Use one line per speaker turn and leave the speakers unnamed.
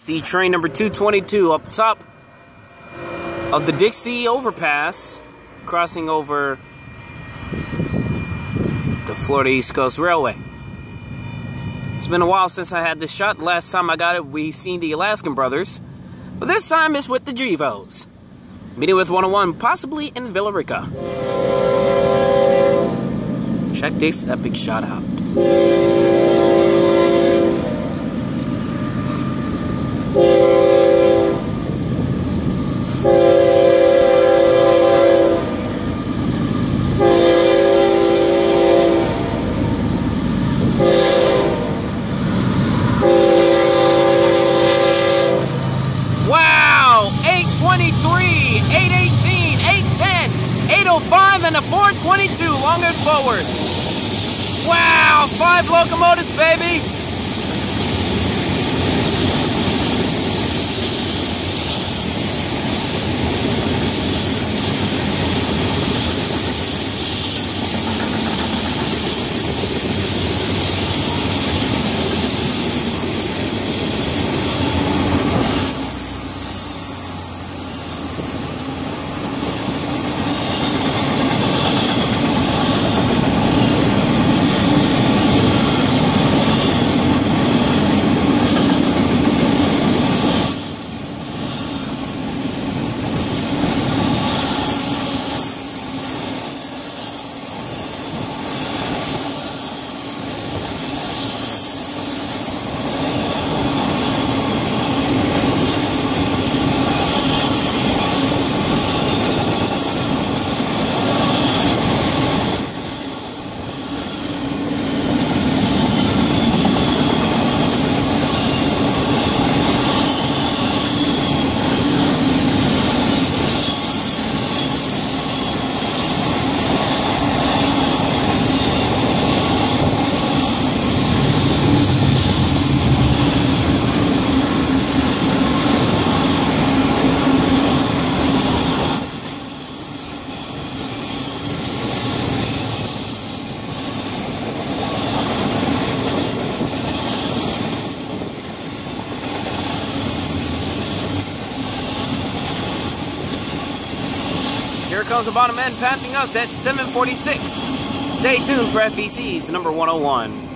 See train number 222 up top of the Dixie overpass, crossing over the Florida East Coast Railway. It's been a while since I had this shot. Last time I got it, we seen the Alaskan Brothers. But this time it's with the Gevos. Meeting with 101, possibly in Villa Rica. Check this epic shot out. 810, 805, and a 422 long and forward. Wow! Five locomotives, baby! Here comes the bottom end passing us at 746. Stay tuned for FEC's number 101.